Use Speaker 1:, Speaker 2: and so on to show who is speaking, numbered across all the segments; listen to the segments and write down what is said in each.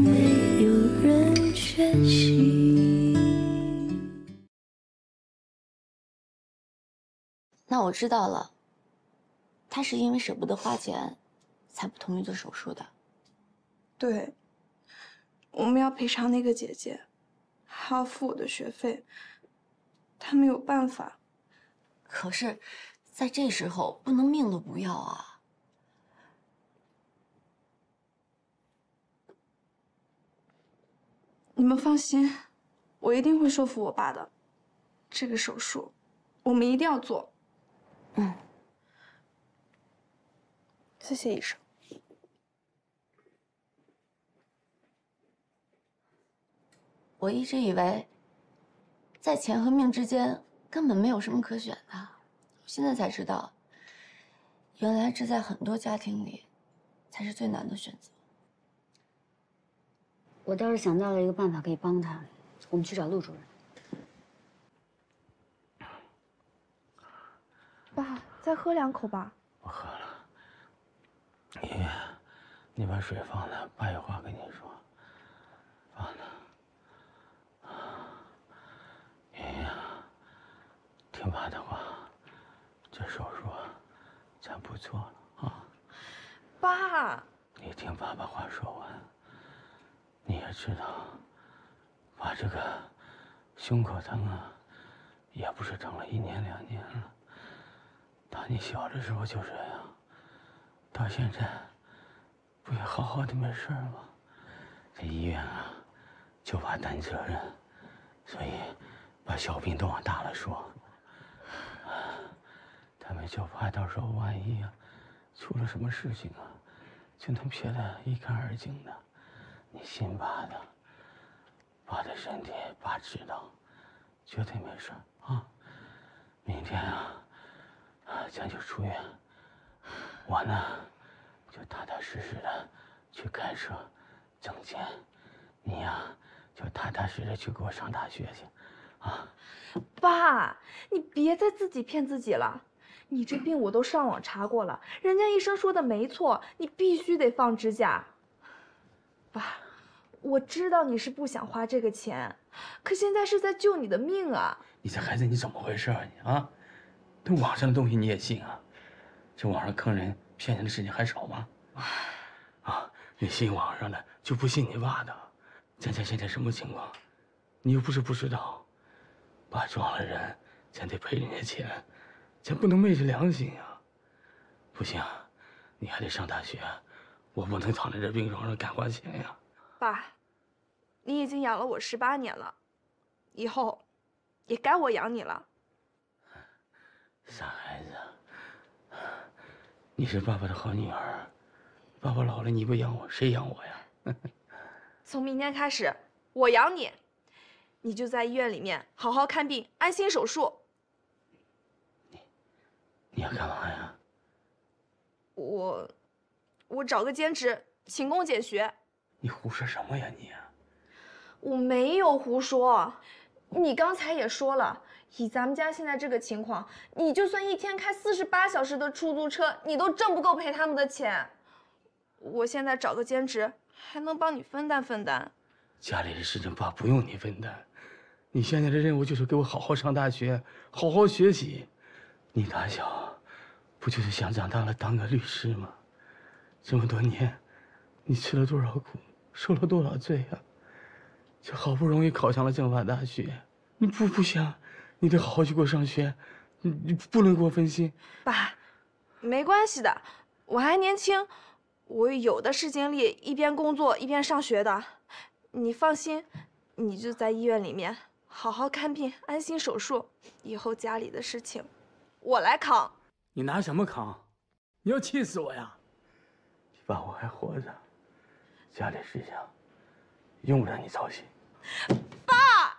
Speaker 1: 没有人学习。
Speaker 2: 那我知道了，他是因为舍不得花钱，才不同意做手术的。
Speaker 3: 对，我们要赔偿那个姐姐，还要付我的学费，他没有办法。
Speaker 2: 可是，在这时候不能命都不要啊！
Speaker 3: 你们放心，我一定会说服我爸的。这个手术，我们一定要做。
Speaker 2: 嗯，
Speaker 3: 谢谢医生。
Speaker 2: 我一直以为，在钱和命之间根本没有什么可选的，现在才知道，原来这在很多家庭里，才是最难的选择。
Speaker 4: 我倒是想到了一个办法可以帮他，我们去找陆主任。
Speaker 3: 爸，再喝两口吧。
Speaker 5: 我喝了。爷爷，你把水放那，爸有话跟你说。放那。爷爷，听爸的话，这手术咱不做了啊。
Speaker 3: 爸，
Speaker 5: 你听爸把话说完。你也知道，爸这个胸口疼啊，也不是疼了一年两年了。打你小的时候就这样，到现在不也好好的没事吗？这医院啊，就怕担责任，所以把小病都往大了说。他们就怕到时候万一啊，出了什么事情啊，就能撇得一干二净的。你信爸的，爸的身体爸知道，绝对没事啊。明天啊。咱就出院，我呢，就踏踏实实的去开车挣钱，你呀，就踏踏实实去给我上大学去，啊！
Speaker 3: 爸，你别再自己骗自己了，你这病我都上网查过了，人家医生说的没错，你必须得放支架。爸，我知道你是不想花这个钱，可现在是在救你的命啊！
Speaker 5: 你这孩子你怎么回事啊你啊？那网上的东西你也信啊？这网上坑人骗人的事情还少吗？啊，你信网上的就不信你爸的？咱家现在什么情况？你又不是不知道，爸撞了人，咱得赔人家钱，咱不能昧着良心啊！不行，你还得上大学，我不能躺在这病床上干花钱呀！
Speaker 3: 爸，你已经养了我十八年了，以后也该我养你了。
Speaker 5: 傻孩子，你是爸爸的好女儿，爸爸老了你不养我，谁养我呀？
Speaker 3: 从明天开始，我养你，你就在医院里面好好看病，安心手术。
Speaker 5: 你，你要干嘛呀？
Speaker 3: 我，我找个兼职，勤工俭学。
Speaker 5: 你胡说什么呀你？
Speaker 3: 我没有胡说，你刚才也说了。以咱们家现在这个情况，你就算一天开四十八小时的出租车，你都挣不够赔他们的钱。我现在找个兼职，还能帮你分担分担。
Speaker 5: 家里的事情，爸不用你分担。你现在的任务就是给我好好上大学，好好学习。你打小不就是想长大了当个律师吗？这么多年，你吃了多少苦，受了多少罪啊！这好不容易考上了政法大学，你不不行？你得好好去给我上学，你你不能给我分心。
Speaker 3: 爸，没关系的，我还年轻，我有的是精力一边工作一边上学的。你放心，你就在医院里面好好看病，安心手术，以后家里的事情我来扛。
Speaker 5: 你拿什么扛？你要气死我呀！爸，我还活着，家里事情用不着你操心。
Speaker 3: 爸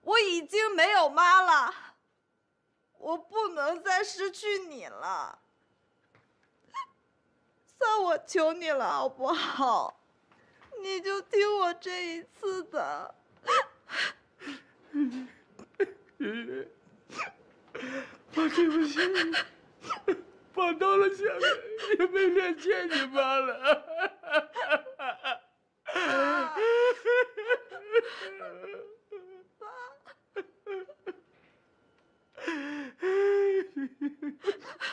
Speaker 3: 我已经没有妈了，我不能再失去你了。算我求你了，好不好？你就听我这一次的。
Speaker 5: 我，对不起，爸到了现在也没脸见你妈了。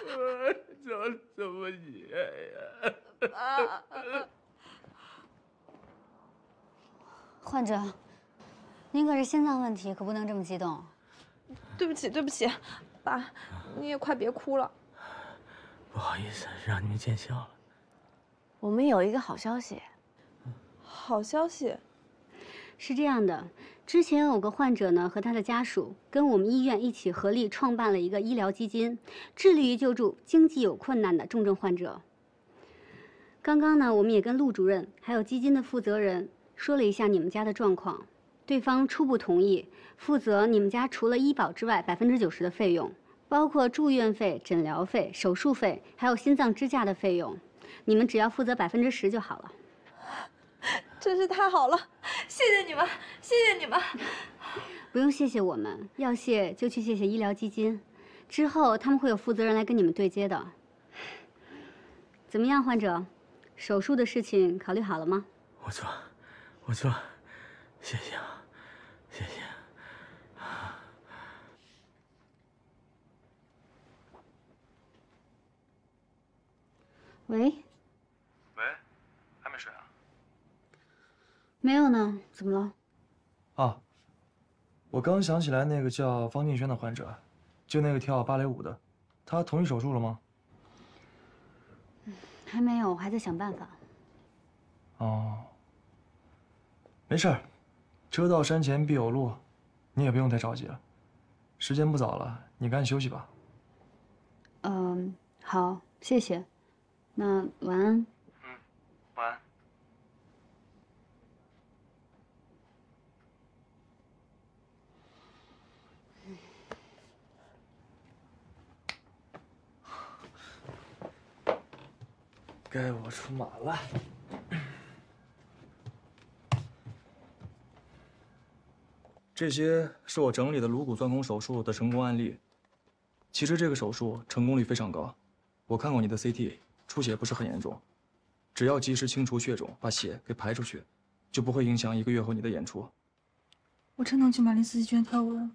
Speaker 5: 我找什么钱呀？
Speaker 4: 患者，您可是心脏问题，可不能这么激动。
Speaker 3: 对不起，对不起，爸，你也快别哭了。
Speaker 5: 不好意思，让你们见笑了。
Speaker 2: 我们有一个好消息，
Speaker 3: 好消息，
Speaker 4: 是这样的，之前有个患者呢和他的家属跟我们医院一起合力创办了一个医疗基金，致力于救助经济有困难的重症患者。刚刚呢，我们也跟陆主任还有基金的负责人说了一下你们家的状况，对方初步同意负责你们家除了医保之外百分之九十的费用，包括住院费、诊疗费、手术费，还有心脏支架的费用，你们只要负责百分之十就好了。
Speaker 3: 真是太好了，谢谢你们，谢谢你们。
Speaker 4: 不用谢谢我们，要谢就去谢谢医疗基金，之后他们会有负责人来跟你们对接的。怎么样，患者？手术的事情考虑好了吗？
Speaker 5: 我做，我做，谢谢啊，谢谢。
Speaker 4: 喂，
Speaker 6: 喂，还没睡啊？
Speaker 4: 没有呢，怎么了？
Speaker 6: 啊，我刚想起来那个叫方静轩的患者，就那个跳芭蕾舞的，他同意手术了吗？
Speaker 4: 还没有，我还在想办法。
Speaker 6: 哦，没事儿，车到山前必有路，你也不用太着急了。时间不早了，你赶紧休息吧。
Speaker 4: 嗯，好，谢谢。那晚安。
Speaker 6: 嗯，晚安。该我出马了。这些是我整理的颅骨钻孔手术的成功案例。其实这个手术成功率非常高，我看过你的 CT，出血不是很严重，只要及时清除血肿，把血给排出去，就不会影响一个月后你的演出。
Speaker 7: 我真能去玛丽斯基剧院跳舞了。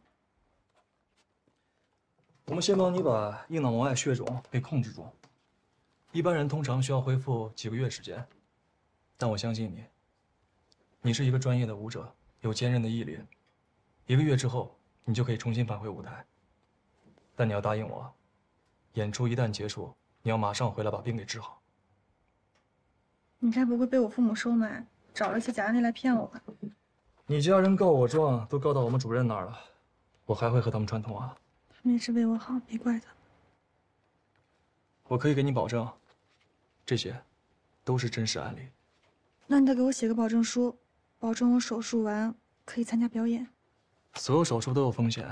Speaker 6: 我们先帮你把硬脑膜外血肿给控制住，一般人通常需要恢复几个月时间，但我相信你，你是一个专业的舞者，有坚韧的毅力，一个月之后你就可以重新返回舞台。但你要答应我，演出一旦结束，你要马上回来把病给治好。
Speaker 7: 你该不会被我父母收买，找了一些假案例来骗我吧？
Speaker 6: 你家人告我状都告到我们主任那儿了，我还会和他们串通啊？
Speaker 7: 他们也是为我好，别怪他们。
Speaker 6: 我可以给你保证，这些都是真实案例。
Speaker 7: 那你得给我写个保证书，保证我手术完可以参加表演。
Speaker 6: 所有手术都有风险，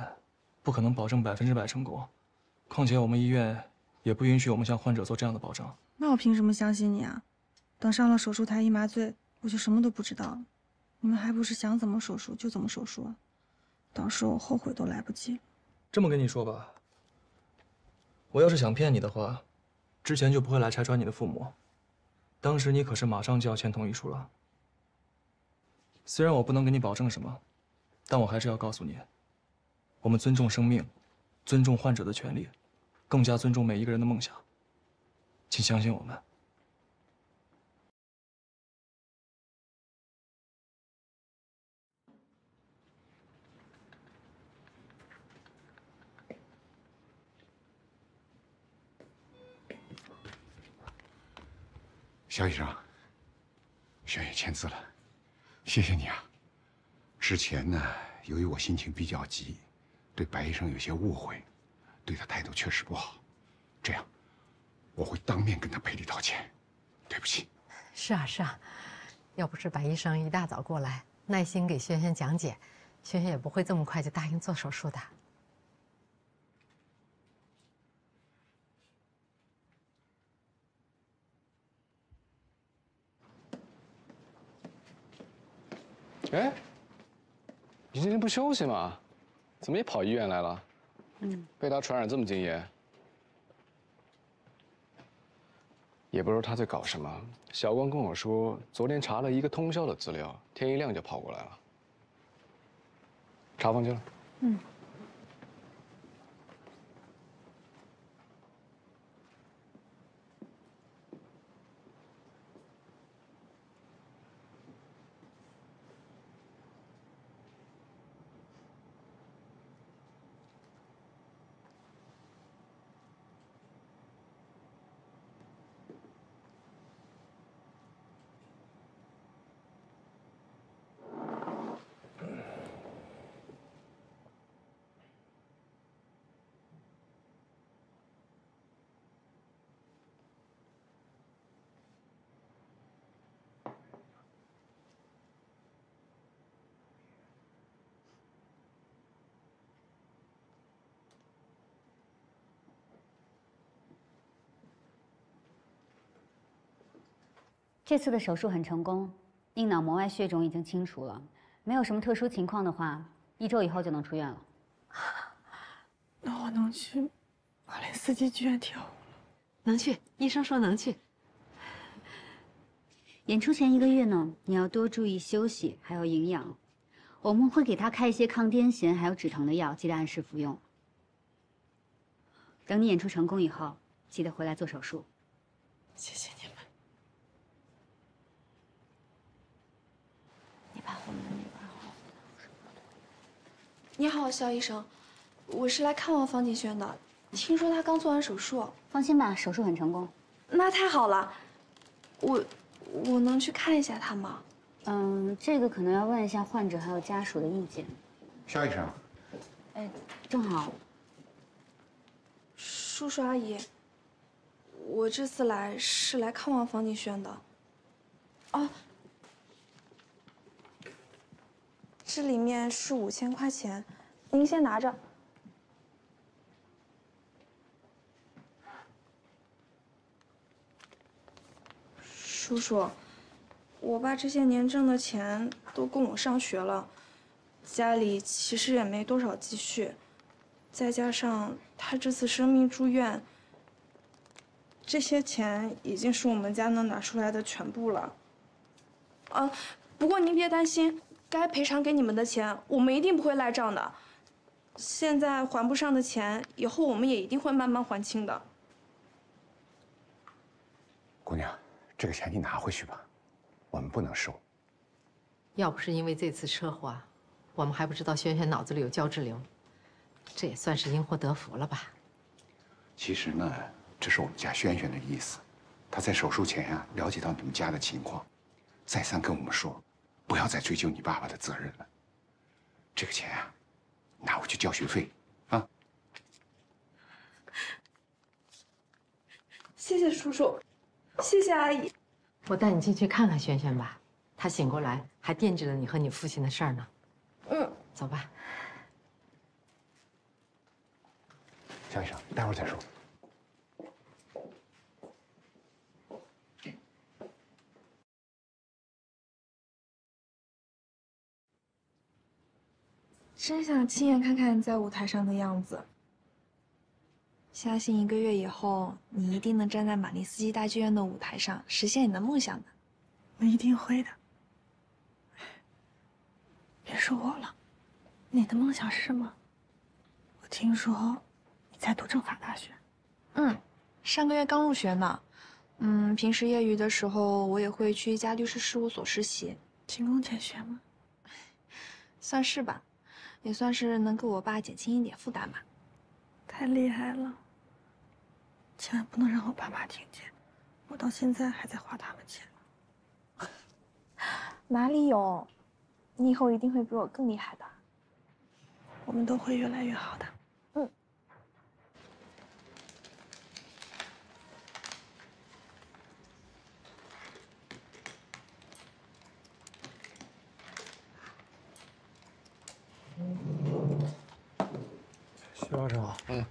Speaker 6: 不可能保证百分之百成功。况且我们医院也不允许我们向患者做这样的保证。
Speaker 7: 那我凭什么相信你啊？等上了手术台一麻醉，我就什么都不知道了。你们还不是想怎么手术就怎么手术啊？到时候我后悔都来不及了。
Speaker 6: 这么跟你说吧，我要是想骗你的话，之前就不会来拆穿你的父母。当时你可是马上就要签同意书了。虽然我不能给你保证什么，但我还是要告诉你，我们尊重生命，尊重患者的权利，更加尊重每一个人的梦想。请相信我们。
Speaker 8: 肖医生，轩也签字了，谢谢你啊。之前呢，由于我心情比较急，对白医生有些误会，对他态度确实不好。这样，我会当面跟他赔礼道歉，对不起。
Speaker 9: 是啊是啊，要不是白医生一大早过来，耐心给轩轩讲解，轩轩也不会这么快就答应做手术的。
Speaker 10: 哎，你今天不休息吗？怎么也跑医院来了？
Speaker 4: 嗯，
Speaker 10: 被他传染这么敬业，也不知道他在搞什么。小光跟我说，昨天查了一个通宵的资料，天一亮就跑过来了。查房去了。
Speaker 4: 嗯。这次的手术很成功，硬脑膜外血肿已经清除了，没有什么特殊情况的话，一周以后就能出院了。
Speaker 7: 那我能去马林斯基剧院跳舞了？
Speaker 9: 能去，医生说能去。
Speaker 4: 演出前一个月呢，你要多注意休息，还有营养。我们会给他开一些抗癫痫还有止疼的药，记得按时服用。等你演出成功以后，记得回来做手术。
Speaker 7: 谢谢你们。
Speaker 2: 把后面那边好。
Speaker 3: 你好，肖医生，我是来看望方景轩的。听说他刚做完手术，
Speaker 4: 放心吧，手术很成功。
Speaker 3: 那太好了。我我能去看一下他吗？
Speaker 4: 嗯，这个可能要问一下患者还有家属的意见。
Speaker 8: 肖医生，
Speaker 4: 哎，正好。
Speaker 3: 叔叔阿姨，我这次来是来看望方景轩的。哦，这里面是五千块钱，您先拿着。叔叔，我爸这些年挣的钱都供我上学了，家里其实也没多少积蓄，再加上他这次生病住院，这些钱已经是我们家能拿出来的全部了。啊，不过您别担心，该赔偿给你们的钱，我们一定不会赖账的。现在还不上的钱，以后我们也一定会慢慢还清的。
Speaker 8: 姑娘，这个钱你拿回去吧，我们不能收。
Speaker 9: 要不是因为这次车祸，我们还不知道轩轩脑子里有胶质瘤，这也算是因祸得福了吧？
Speaker 8: 其实呢，这是我们家轩轩的意思，他在手术前呀、了解到你们家的情况，再三跟我们说，不要再追究你爸爸的责任了。这个钱啊，拿回去交学费，啊。
Speaker 3: 谢谢叔叔，谢谢阿姨。
Speaker 9: 我带你进去看看轩轩吧，他醒过来还惦记着你和你父亲的事儿呢。
Speaker 3: 嗯，
Speaker 9: 走吧。
Speaker 8: 江医生，待会儿再说。
Speaker 3: 真想亲眼看看你在舞台上的样子。相信一个月以后，你一定能站在马林斯基大剧院的舞台上，实现你的梦想的。
Speaker 7: 我一定会的。别说我了，你的梦想是什么？我听说你在读政法大学。
Speaker 3: 嗯，上个月刚入学呢。嗯，平时业余的时候，我也会去一家律师事务所实习。
Speaker 7: 勤工俭学吗？
Speaker 3: 算是吧，也算是能给我爸减轻一点负担吧。
Speaker 7: 太厉害了！千万不能让我爸妈听见，我到现在还在花他们钱。
Speaker 11: 哪里有？你以后一定会比我更厉害的。
Speaker 7: 我们都会越来越好的。
Speaker 11: 嗯。
Speaker 12: 徐老师好。
Speaker 13: 嗯。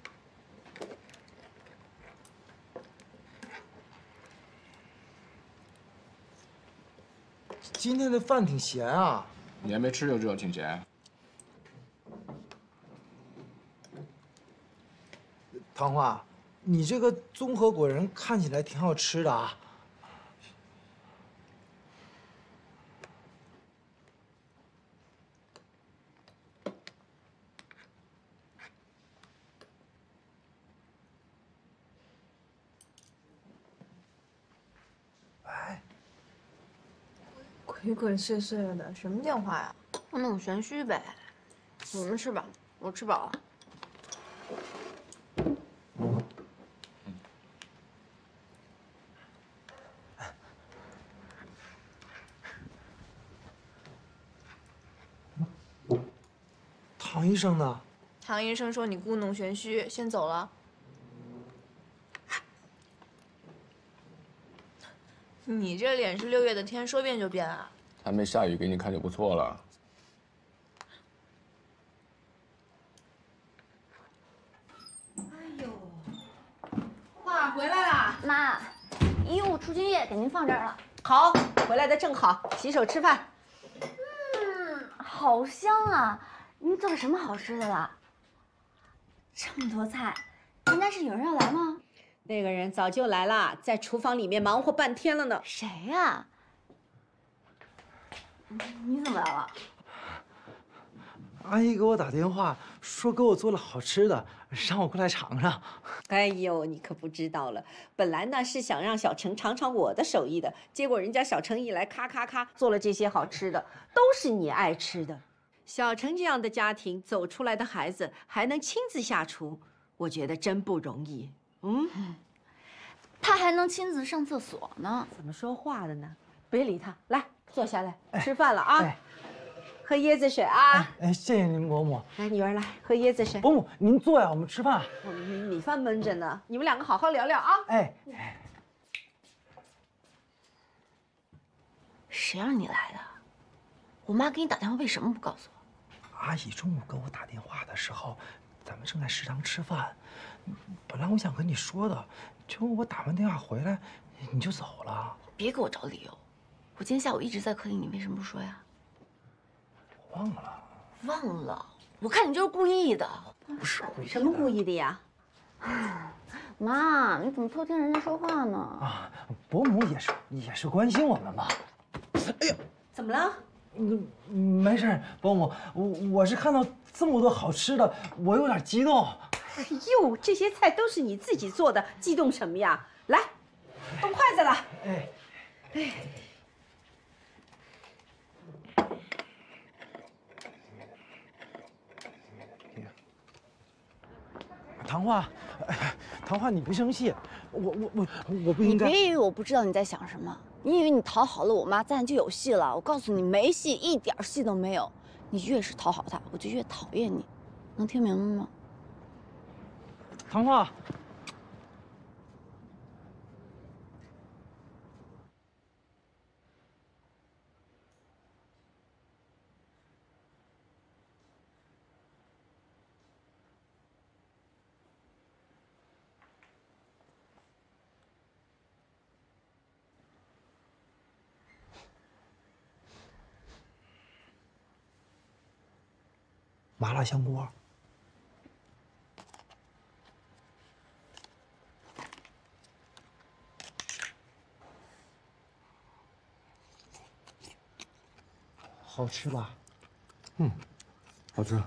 Speaker 14: 今天的饭挺咸啊！
Speaker 13: 你还没吃就知道挺咸。
Speaker 14: 唐花，你这个综合果仁看起来挺好吃的啊。
Speaker 11: 鬼鬼祟祟的，什么电话呀？
Speaker 15: 故弄玄虚呗。你们吃吧，我吃饱了。
Speaker 14: 唐医生呢？
Speaker 11: 唐医生说你故弄玄虚，先走了。你这脸是六月的天，说变就变啊！
Speaker 13: 还没下雨，给你看就不错了。
Speaker 16: 哎呦，爸回来啦！
Speaker 2: 妈，衣物除菌液给您放这儿了。
Speaker 16: 好，回来的正好，洗手吃饭。
Speaker 2: 嗯，好香啊！您做了什么好吃的了？这么多菜，人家是有人要来吗？
Speaker 16: 那个人早就来了，在厨房里面忙活半天了呢。
Speaker 2: 谁呀？你怎么来了？
Speaker 14: 阿姨给我打电话说给我做了好吃的，让我过来尝尝。
Speaker 16: 哎呦，你可不知道了，本来呢是想让小程尝尝我的手艺的，结果人家小程一来，咔咔咔做了这些好吃的，都是你爱吃的。小程这样的家庭走出来的孩子还能亲自下厨，我觉得真不容易。嗯，
Speaker 2: 他还能亲自上厕所呢。
Speaker 16: 怎么说话的呢？别理他，来坐下来吃饭了啊！
Speaker 14: 哎
Speaker 16: 喝椰子水啊！
Speaker 14: 哎，谢谢您伯母。
Speaker 16: 来，女儿来喝椰子水。
Speaker 14: 伯母，您坐呀，我们吃饭。
Speaker 16: 我们米饭闷着呢，你们两个好好聊聊啊！
Speaker 14: 哎，
Speaker 15: 谁让你来的？我妈给你打电话，为什么不告诉我？
Speaker 14: 阿姨中午给我打电话的时候，咱们正在食堂吃饭。本来我想跟你说的，结果我打完电话回来，你就走了。
Speaker 15: 别给我找理由。我今天下午一直在客厅，你为什么不说呀？
Speaker 14: 我忘了。
Speaker 15: 忘了？我看你就是故意的。
Speaker 14: 不是故意。
Speaker 16: 什么故意的呀？
Speaker 2: 妈，你怎么偷听人家说话呢？
Speaker 14: 啊，伯母也是也是关心我们嘛。哎呀，
Speaker 16: 怎么了？
Speaker 14: 嗯，没事，伯母，我我是看到这么多好吃的，我有点激动。
Speaker 16: 哎呦，这些菜都是你自己做的，激动什么呀？来，动筷子了。
Speaker 14: 哎，
Speaker 16: 哎，
Speaker 14: 唐花，哎唐画，你别生气，我我我我不
Speaker 2: 你
Speaker 14: 应该。
Speaker 2: 别以为我不知道你在想什么，你以为你讨好了我妈，咱就有戏了？我告诉你，没戏，一点戏都没有。你越是讨好她，我就越讨厌你，能听明白吗？
Speaker 14: 唐花，麻辣香锅。好吃吧？
Speaker 13: 嗯，好吃。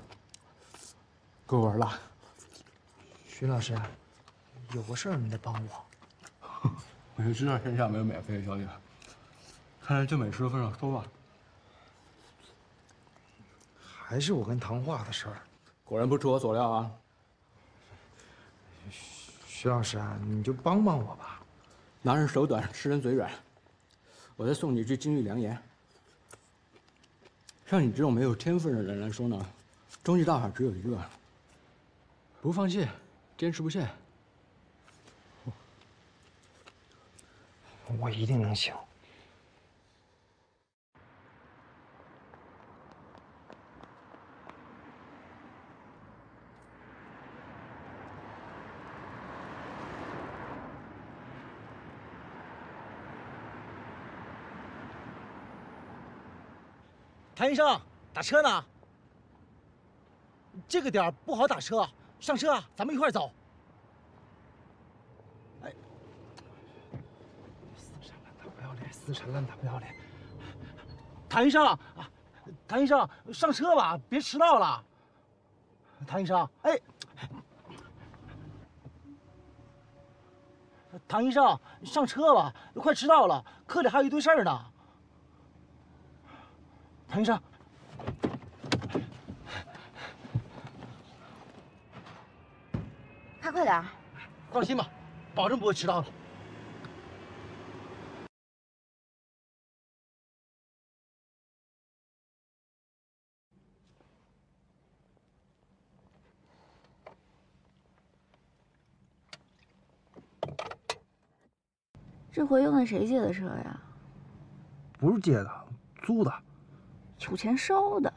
Speaker 13: 够味了。
Speaker 14: 徐老师，有个事儿你得帮我。
Speaker 13: 我就知道天下没有免费的宵夜。看在这美食的份上，说吧。
Speaker 14: 还是我跟唐画的事儿。
Speaker 13: 果然不出我所料啊。
Speaker 14: 徐老师啊，你就帮帮我吧。
Speaker 17: 拿人手短，吃人嘴软。我再送你一句金玉良言：像你这种没有天分的人来说呢，终极大法只有一个，不放弃，坚持不懈。
Speaker 18: 我一定能行。
Speaker 14: 谭医生，打车呢？这个点儿不好打车，上车啊，咱们一块走。哎，
Speaker 18: 死缠烂打不要脸，死缠烂打不要脸。
Speaker 14: 谭医生，啊，谭医生，上车吧，别迟到了。谭医生，哎，谭医生，上车吧，快迟到了，科里还有一堆事儿呢。谭医生，
Speaker 19: 开快点！
Speaker 14: 放心吧，保证不会迟到的。
Speaker 2: 这回用的谁借的车呀？
Speaker 14: 不是借的，租的。
Speaker 2: 有钱收的。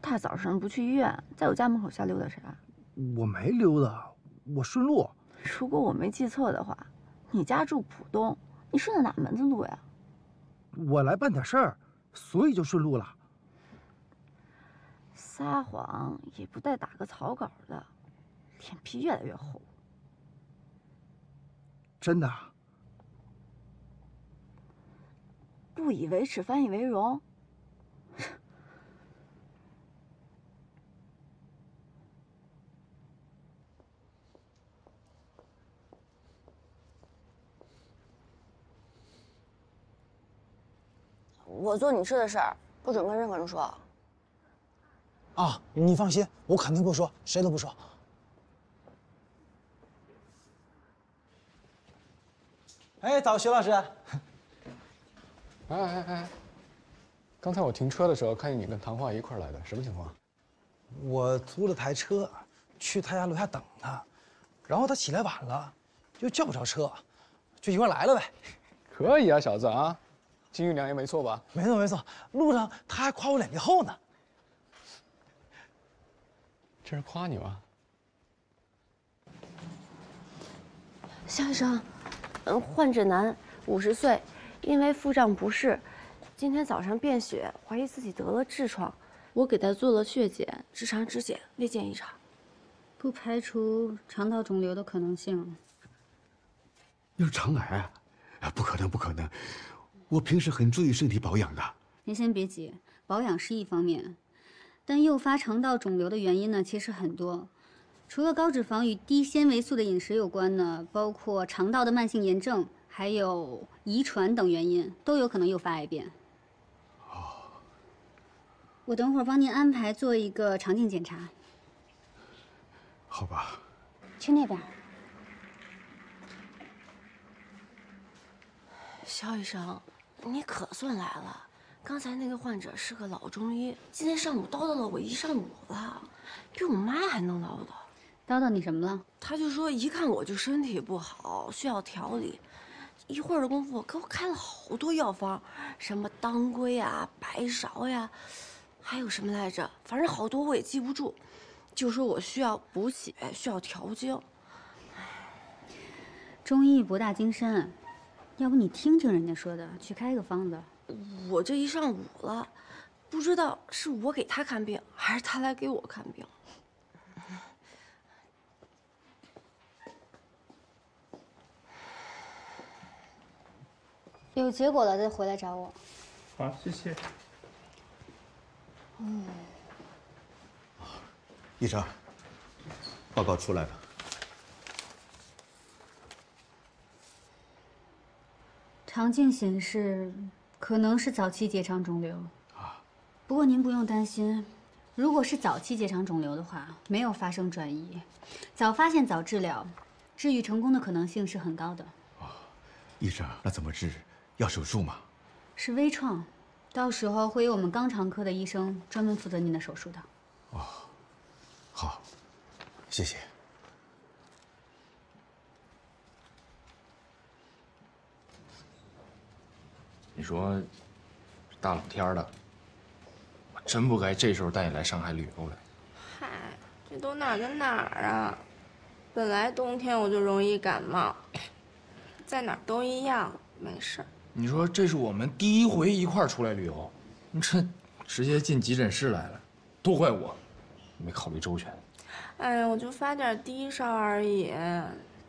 Speaker 2: 大早上不去医院，在我家门口瞎溜达啥？
Speaker 14: 我没溜达，我顺路。
Speaker 2: 如果我没记错的话，你家住浦东，你顺的哪门子路呀？
Speaker 14: 我来办点事儿，所以就顺路了。
Speaker 2: 撒谎也不带打个草稿的，脸皮越来越厚。
Speaker 14: 真的？
Speaker 2: 不以为耻，反以为荣。我做你吃的事儿，不准跟任何人说。
Speaker 14: 啊，你放心，我肯定不说，谁都不说。哎，早，徐老师。
Speaker 20: 哎哎哎！刚才我停车的时候，看见你跟唐画一块来的，什么情况？
Speaker 14: 我租了台车，去他家楼下等他，然后他起来晚了，又叫不着车，就一块来了呗。
Speaker 20: 可以啊，小子啊，金玉良言没错吧？
Speaker 14: 没错没错，路上他还夸我脸皮厚呢。
Speaker 20: 这是夸你吗？
Speaker 2: 肖医生，嗯，患者男，五十岁，因为腹胀不适，今天早上便血，怀疑自己得了痔疮，我给他做了血检、直肠指检，未见异常，
Speaker 4: 不排除肠道肿瘤的可能性。
Speaker 8: 要是肠癌啊！啊，不可能，不可能！我平时很注意身体保养的。
Speaker 4: 您先别急，保养是一方面，但诱发肠道肿瘤的原因呢，其实很多。除了高脂肪与低纤维素的饮食有关呢，包括肠道的慢性炎症，还有遗传等原因，都有可能诱发癌变。
Speaker 8: 哦，
Speaker 4: 我等会儿帮您安排做一个肠镜检查。
Speaker 8: 好吧。
Speaker 4: 去那边。
Speaker 2: 肖医生，你可算来了。刚才那个患者是个老中医，今天上午叨叨了我一上午了，比我妈还能唠叨。
Speaker 4: 叨叨你什么了？
Speaker 2: 他就说一看我就身体不好，需要调理。一会儿的功夫给我开了好多药方，什么当归呀、白芍呀，还有什么来着？反正好多我也记不住。就说我需要补血，需要调经。
Speaker 4: 中医博大精深，要不你听听人家说的，去开个方子。
Speaker 2: 我这一上午了，不知道是我给他看病，还是他来给我看病。
Speaker 4: 有结果了再回来找我。
Speaker 18: 好，谢谢。
Speaker 4: 嗯，
Speaker 8: 医生，报告出来了。
Speaker 4: 肠镜显示可能是早期结肠肿瘤。
Speaker 8: 啊。
Speaker 4: 不过您不用担心，如果是早期结肠肿瘤的话，没有发生转移，早发现早治疗，治愈成功的可能性是很高的。
Speaker 8: 医生，那怎么治？要手术吗？
Speaker 4: 是微创，到时候会有我们肛肠科的医生专门负责您的手术的。
Speaker 8: 哦好，谢谢。
Speaker 6: 你说，大冷天的，我真不该这时候带你来上海旅游来。
Speaker 21: 嗨，这都哪跟哪儿啊？本来冬天我就容易感冒，在哪儿都一样，没事儿。
Speaker 6: 你说这是我们第一回一块儿出来旅游，你这直接进急诊室来了，都怪我，没考虑周全。
Speaker 21: 哎呀，我就发点低烧而已。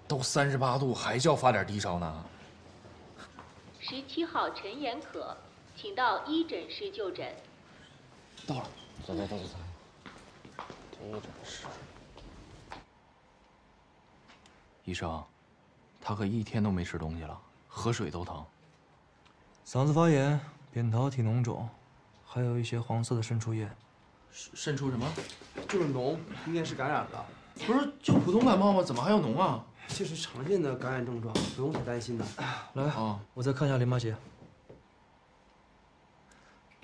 Speaker 6: 都三十八度，还叫发点低烧呢？
Speaker 22: 十七号陈延可，请到一诊室就诊。
Speaker 6: 到了，走走走走诊室。医生，他可一天都没吃东西了，喝水都疼。嗓子发炎，扁桃体脓肿，还有一些黄色的渗出液。渗出什么？
Speaker 23: 就是脓，应该是感染了。
Speaker 6: 不是就普通感冒吗？怎么还有脓啊？
Speaker 23: 这是常见的感染症状，不用太担心的。
Speaker 6: 来，
Speaker 23: 啊
Speaker 6: 我再看一下淋巴结。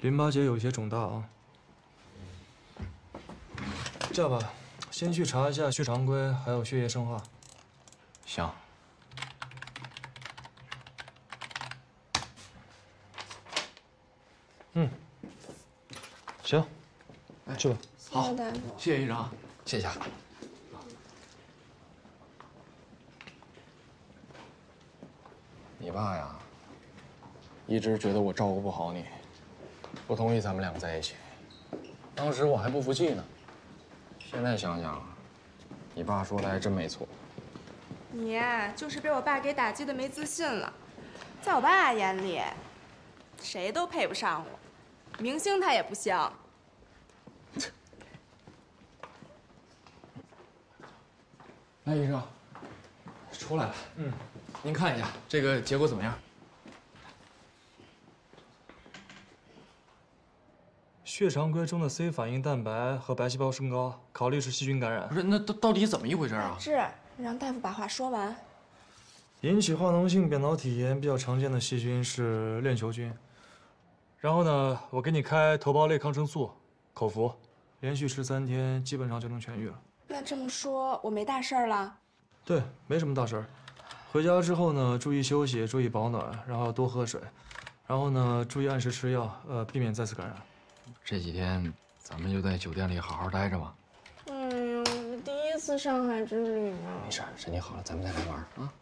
Speaker 6: 淋巴结有一些肿大啊。这样吧，先去查一下血常规，还有血液生化。行。嗯，行，去吧。
Speaker 21: 好，大夫。
Speaker 6: 谢谢医生，谢谢。爸呀，一直觉得我照顾不好你，不同意咱们两个在一起。当时我还不服气呢，现在想想，你爸说的还真没错。
Speaker 21: 你呀，就是被我爸给打击的没自信了。在我爸眼里，谁都配不上我，明星他也不行。
Speaker 6: 来，医生，出来了。嗯，您看一下这个结果怎么样？血常规中的 C 反应蛋白和白细胞升高，考虑是细菌感染。不是，那到到底怎么一回事啊？
Speaker 21: 是，让大夫把话说完。
Speaker 6: 引起化脓性扁桃体炎比较常见的细菌是链球菌。然后呢，我给你开头孢类抗生素，口服，连续吃三天，基本上就能痊愈了。
Speaker 21: 那这么说，我没大事儿了。
Speaker 6: 对，没什么大事儿。回家之后呢，注意休息，注意保暖，然后要多喝水，然后呢，注意按时吃药，呃，避免再次感染。这几天咱们就在酒店里好好待着吧。
Speaker 21: 哎呀，我第一次上海之旅呢。
Speaker 6: 没事，身体好了咱们再来玩啊。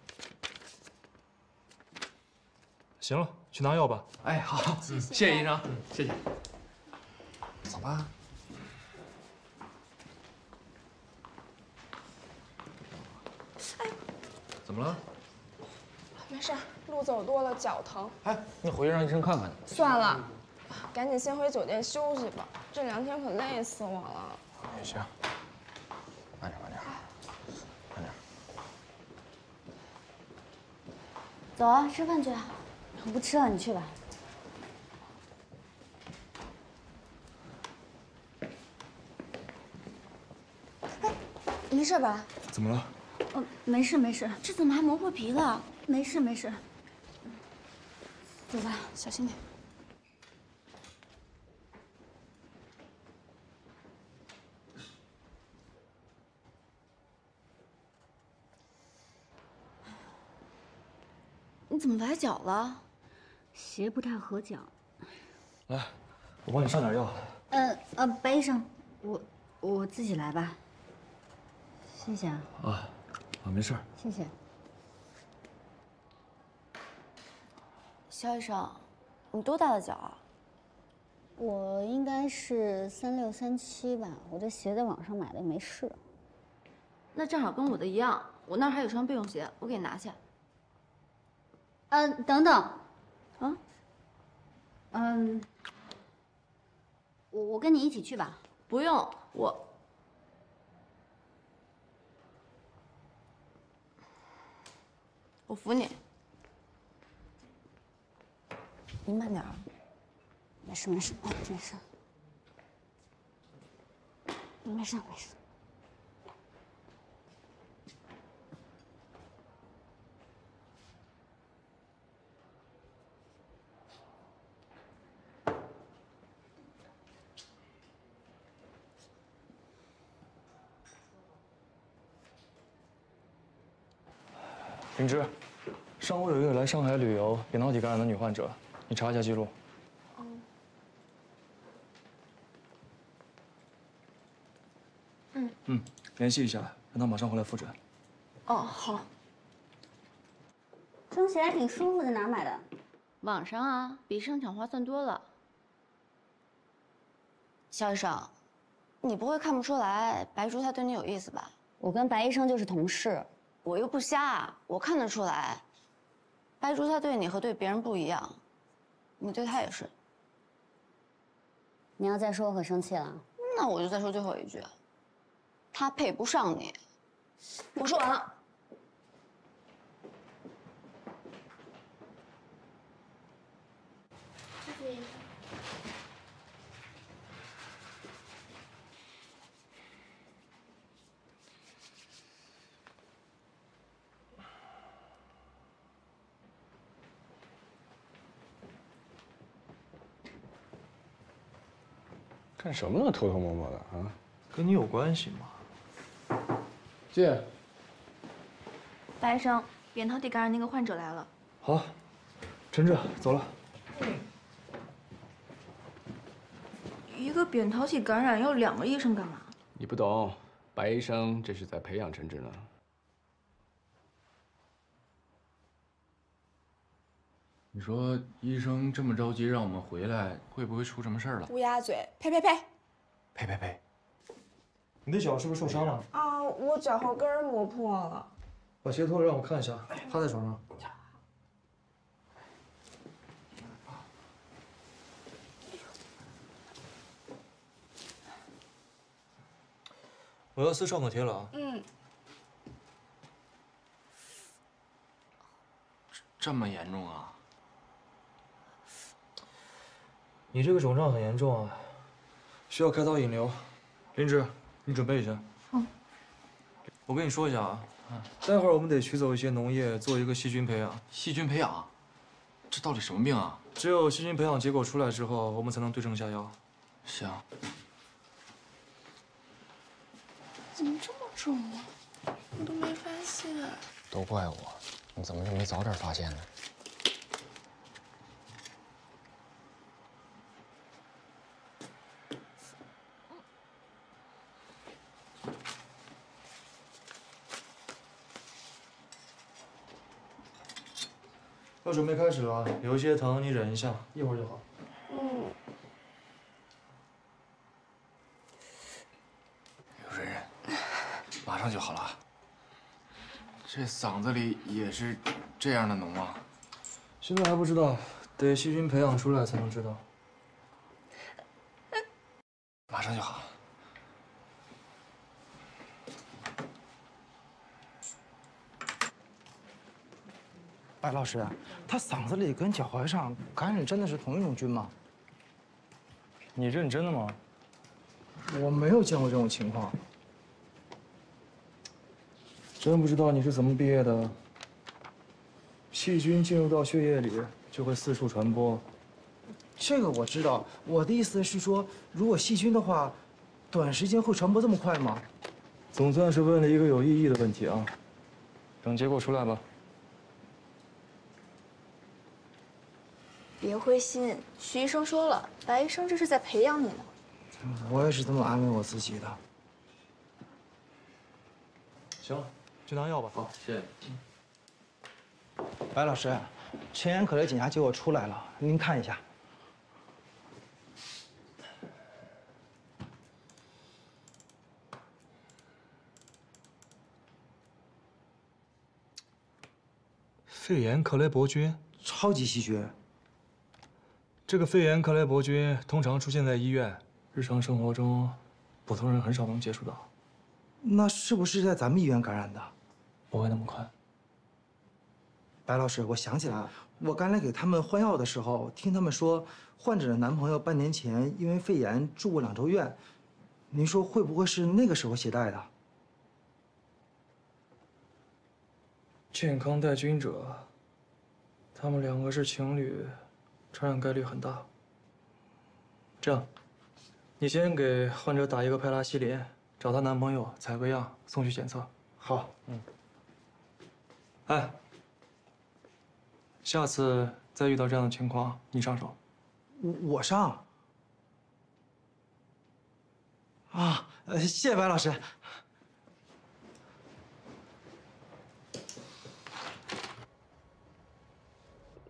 Speaker 6: 行了，去拿药吧。哎，好，谢谢医生，谢谢。走吧。哎怎么了？
Speaker 21: 没事儿，路走多了脚疼。
Speaker 6: 哎，你回去让医生看看去。
Speaker 21: 算了，赶紧先回酒店休息吧。这两天可累死我了。
Speaker 6: 也行，慢点，慢点，慢点。
Speaker 4: 走啊，吃饭去。我不吃了，你去吧。哎，没事吧？
Speaker 6: 怎么了？
Speaker 4: 哦，没事没事。这怎么还磨破皮了？没事没事。走吧，小心点。你怎么崴脚了？鞋不太合脚。
Speaker 6: 来，我帮你上点药。
Speaker 4: 呃呃，白医生，我我自己来吧。谢谢啊。
Speaker 6: 啊，啊，没事儿。
Speaker 4: 谢谢。
Speaker 2: 肖医生，你多大的脚啊？
Speaker 4: 我应该是三六三七吧，我这鞋在网上买的，没试。
Speaker 2: 那正好跟我的一样，我那儿还有双备用鞋，我给你拿去。
Speaker 4: 嗯，等等，啊，嗯，我我跟你一起去吧。
Speaker 2: 不用，我我扶你。您慢点啊。
Speaker 4: 没事没事没事，没事没事。
Speaker 6: 没事灵芝，上午有一个来上海旅游、扁桃体感染的女患者，你查一下记录。
Speaker 2: 嗯
Speaker 6: 嗯，联系一下，让他马上回来复诊。
Speaker 2: 哦，好。
Speaker 4: 穿起来挺舒服的，哪买的？
Speaker 2: 网上啊，比商场划算多了。肖医生，你不会看不出来白竹她对你有意思吧？
Speaker 4: 我跟白医生就是同事，
Speaker 2: 我又不瞎，我看得出来。白竹她对你和对别人不一样，你对他也是。
Speaker 4: 你要再说，我可生气了。
Speaker 2: 那我就再说最后一句，他配不上你。我说完了。
Speaker 17: 什么呢？偷偷摸摸的啊？
Speaker 6: 跟你有关系吗？
Speaker 17: 进。
Speaker 3: 白医生，扁桃体感染那个患者来了。
Speaker 6: 好，陈志走了。
Speaker 3: 一个扁桃体感染要两个医生干嘛？
Speaker 17: 你不懂，白医生这是在培养陈志呢。
Speaker 10: 你说医生这么着急让我们回来，会不会出什么事儿了？
Speaker 21: 乌鸦嘴！呸呸呸！
Speaker 6: 呸呸呸！你的脚是不是受伤了？
Speaker 21: 啊，我脚后跟磨破了。
Speaker 6: 把鞋脱了让我看一下，趴在床上。我要撕创可贴了啊！
Speaker 21: 嗯，
Speaker 10: 这么严重啊？
Speaker 6: 你这个肿胀很严重啊，需要开刀引流。林芝，你准备一下。
Speaker 3: 嗯。
Speaker 6: 我跟你说一下啊，待会儿我们得取走一些脓液，做一个细菌培养。
Speaker 10: 细菌培养？这到底什么病啊？
Speaker 6: 只有细菌培养结果出来之后，我们才能对症下药。
Speaker 10: 行。
Speaker 21: 怎么这么肿啊？我都没发现。
Speaker 17: 都怪我，你怎么就没早点发现呢？
Speaker 6: 要准备开始了，有一些疼，你忍一下，一会儿就好。
Speaker 21: 嗯。
Speaker 10: 忍忍，马上就好了。这嗓子里也是这样的脓啊？
Speaker 6: 现在还不知道，得细菌培养出来才能知道。
Speaker 10: 马上就好。
Speaker 14: 白老师，他嗓子里跟脚踝上感染真的是同一种菌吗？
Speaker 6: 你认真的吗？
Speaker 14: 我没有见过这种情况。
Speaker 6: 真不知道你是怎么毕业的。细菌进入到血液里就会四处传播。
Speaker 14: 这个我知道，我的意思是说，如果细菌的话，短时间会传播这么快吗？
Speaker 6: 总算是问了一个有意义的问题啊。等结果出来吧。
Speaker 3: 别灰心，徐医生说了，白医生这是在培养你呢。
Speaker 14: 我也是这么安慰我自己的。
Speaker 6: 行了，去拿药吧。
Speaker 10: 好，谢谢。
Speaker 14: 白老师，陈妍可的检查结果出来了，您看一下。
Speaker 6: 肺炎克雷伯菌，
Speaker 14: 超级细菌。
Speaker 6: 这个肺炎克雷伯菌通常出现在医院，日常生活中，普通人很少能接触到。
Speaker 14: 那是不是在咱们医院感染的？
Speaker 6: 不会那么快。
Speaker 14: 白老师，我想起来了，我刚才给他们换药的时候，听他们说，患者的男朋友半年前因为肺炎住过两周院，您说会不会是那个时候携带的？
Speaker 6: 健康带菌者，他们两个是情侣，传染概率很大。这样，你先给患者打一个派拉西林，找她男朋友采个样送去检测。
Speaker 14: 好，
Speaker 6: 嗯。哎，下次再遇到这样的情况，你上手。
Speaker 23: 我我上。啊，呃，谢谢白老师。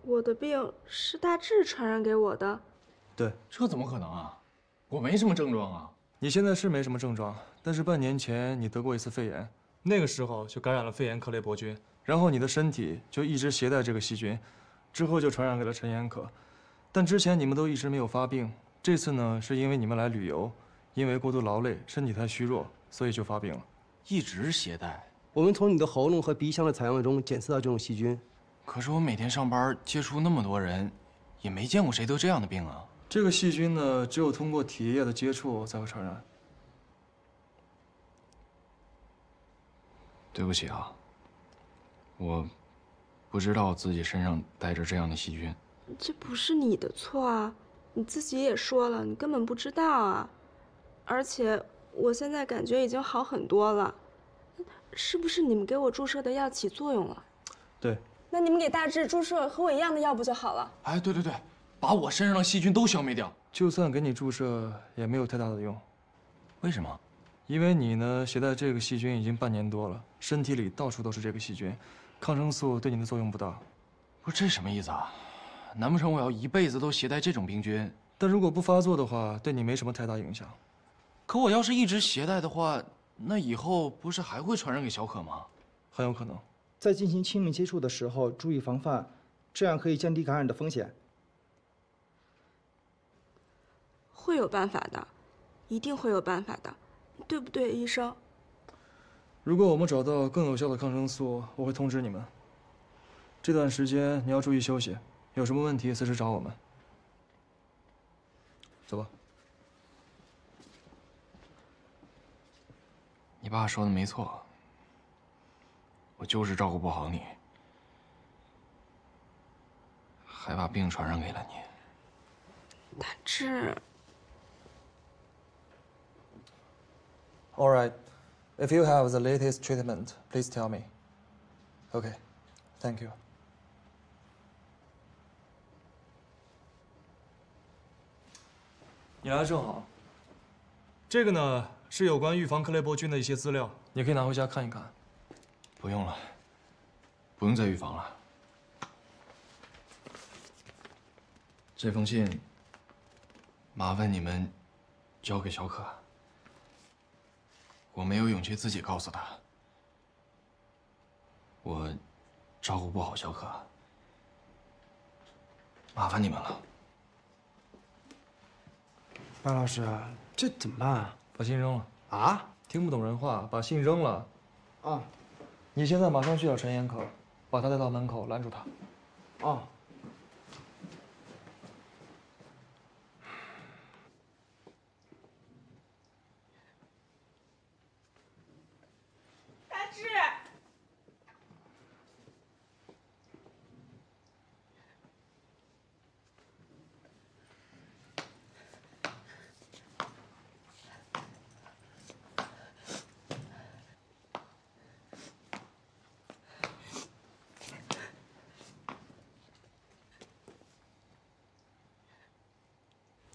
Speaker 21: 我的病是大志传染给我的。
Speaker 6: 对，
Speaker 10: 这怎么可能啊？我没什么症状啊。
Speaker 6: 你现在是没什么症状，但是半年前你得过一次肺炎，那个时候就感染了肺炎克雷伯菌，然后你的身体就一直携带这个细菌，之后就传染给了陈彦可。但之前你们都一直没有发病，这次呢是因为你们来旅游，因为过度劳累，身体太虚弱，所以就发病了。
Speaker 10: 一直携带。
Speaker 24: 我们从你的喉咙和鼻腔的采样中检测到这种细菌。
Speaker 10: 可是我每天上班接触那么多人，也没见过谁得这样的病啊。
Speaker 6: 这个细菌呢，只有通过体液的接触才会传染。
Speaker 10: 对不起啊，我不知道自己身上带着这样的细菌。
Speaker 21: 这不是你的错啊，你自己也说了，你根本不知道啊。而且我现在感觉已经好很多了，是不是你们给我注射的药起作用了？
Speaker 6: 对。
Speaker 21: 那你们给大志注射和我一样的药不就好了？
Speaker 10: 哎，对对对，把我身上的细菌都消灭掉。
Speaker 6: 就算给你注射，也没有太大的用。
Speaker 10: 为什么？
Speaker 6: 因为你呢，携带这个细菌已经半年多了，身体里到处都是这个细菌，抗生素对你的作用不大。
Speaker 10: 不是这什么意思啊？难不成我要一辈子都携带这种病菌？
Speaker 6: 但如果不发作的话，对你没什么太大影响。
Speaker 10: 可我要是一直携带的话，那以后不是还会传染给小可吗？
Speaker 6: 很有可能。
Speaker 23: 在进行亲密接触的时候，注意防范，这样可以降低感染的风险。
Speaker 21: 会有办法的，一定会有办法的，对不对，医生？
Speaker 6: 如果我们找到更有效的抗生素，我会通知你们。这段时间你要注意休息，有什么问题随时找我们。走吧。
Speaker 10: 你爸说的没错。我就是照顾不好你，还把病传染给了你。
Speaker 21: 大志。
Speaker 6: All right, if you have the latest treatment, please tell me. Okay, thank you. 你来的正好。这个呢是有关预防克雷伯菌的一些资料，你可以拿回家看一看。
Speaker 10: 不用了，不用再预防了。这封信，麻烦你们交给小可。我没有勇气自己告诉他，我照顾不好小可，麻烦你们了。
Speaker 23: 白老师，这怎么办啊？
Speaker 6: 把信扔了。
Speaker 23: 啊？
Speaker 6: 听不懂人话，把信扔了。
Speaker 23: 啊。
Speaker 6: 你现在马上去找陈妍可，把他带到门口拦住他。
Speaker 23: 哦。
Speaker 21: 大志。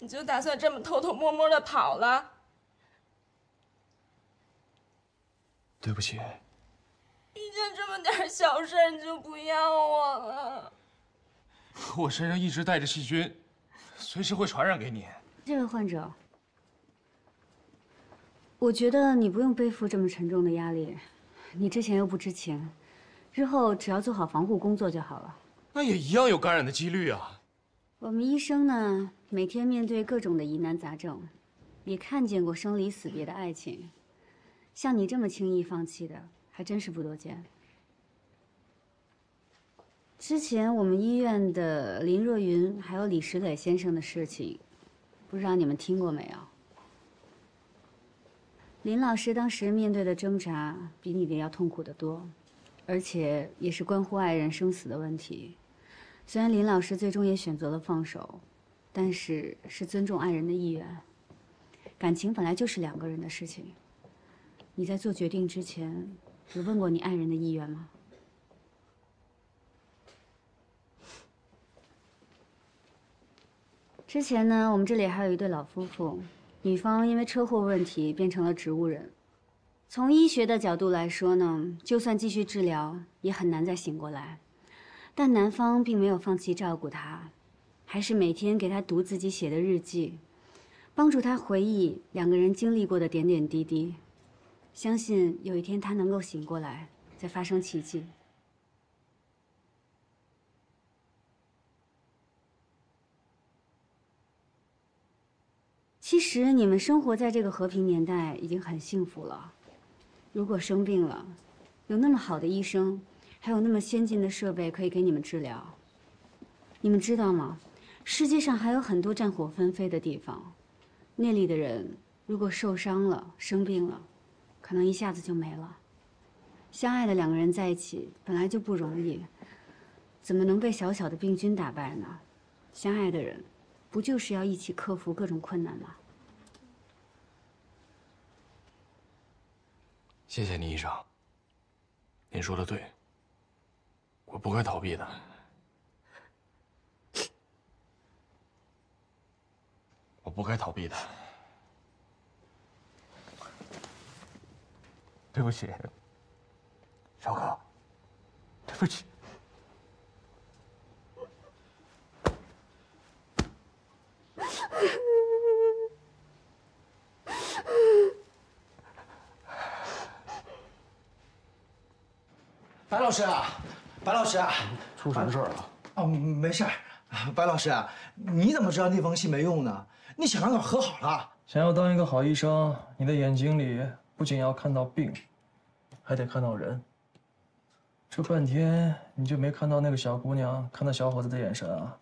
Speaker 21: 你就打算这么偷偷摸摸的跑了？
Speaker 10: 对不起。
Speaker 21: 遇见这么点小事你就不要我了？
Speaker 10: 我身上一直带着细菌，随时会传染给你。
Speaker 4: 这位患者，我觉得你不用背负这么沉重的压力，你之前又不知情，日后只要做好防护工作就好了。
Speaker 10: 那也一样有感染的几率啊。
Speaker 4: 我们医生呢，每天面对各种的疑难杂症，也看见过生离死别的爱情，像你这么轻易放弃的，还真是不多见。之前我们医院的林若云还有李石磊先生的事情，不知道你们听过没有？林老师当时面对的挣扎比你的要痛苦得多，而且也是关乎爱人生死的问题。虽然林老师最终也选择了放手但是是尊重爱人的意愿。感情本来就是两个人的事情。你在做决定之前有问过你爱人的意愿吗？之前呢我们这里还有一对老夫妇女方因为车祸问题变成了植物人。从医学的角度来说呢就算继续治疗也很难再醒过来但男方并没有放弃照顾她，还是每天给她读自己写的日记，帮助她回忆两个人经历过的点点滴滴。相信有一天她能够醒过来，再发生奇迹。其实你们生活在这个和平年代已经很幸福了。如果生病了，有那么好的医生，还有那么先进的设备可以给你们治疗。你们知道吗？世界上还有很多战火纷飞的地方，那里的人如果受伤了、生病了，可能一下子就没了。相爱的两个人在一起本来就不容易，怎么能被小小的病菌打败呢？相爱的人，不就是要一起克服各种困难吗？
Speaker 6: 谢谢你，医生。您说的对，我不该逃避的。我不该逃避的。对不起，小可，对不起。
Speaker 17: 白老师啊，白老师啊，
Speaker 10: 出什么事儿了？
Speaker 17: 哦，没事儿。白老师啊，你怎么知道那封信没用呢？你小两口和好了。
Speaker 6: 想要当一个好医生，你的眼睛里不仅要看到病，还得看到人。这半天你就没看到那个小姑娘看到小伙子的眼神啊？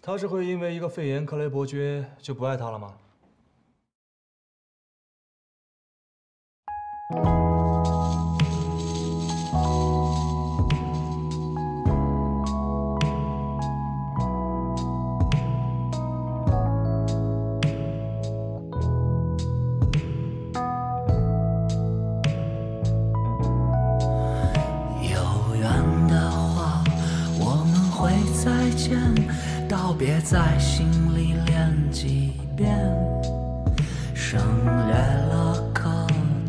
Speaker 6: 他是会因为一个肺炎克雷伯爵就不爱他了吗？
Speaker 1: 别在心里练几遍，省略了客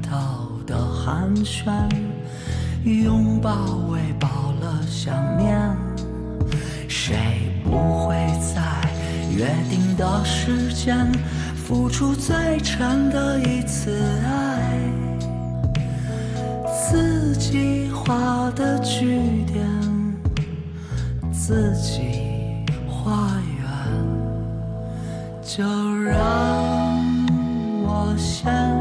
Speaker 1: 套的寒暄，拥抱喂饱了想念。谁不会在约定的时间付出最真的一次爱？自己画的句点，自己就让我先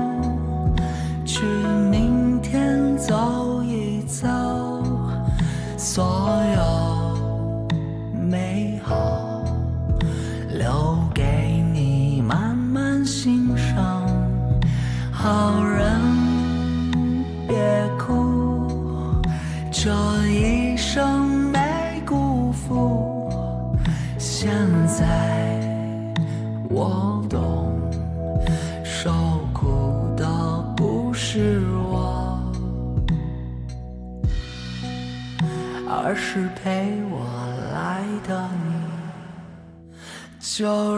Speaker 1: 就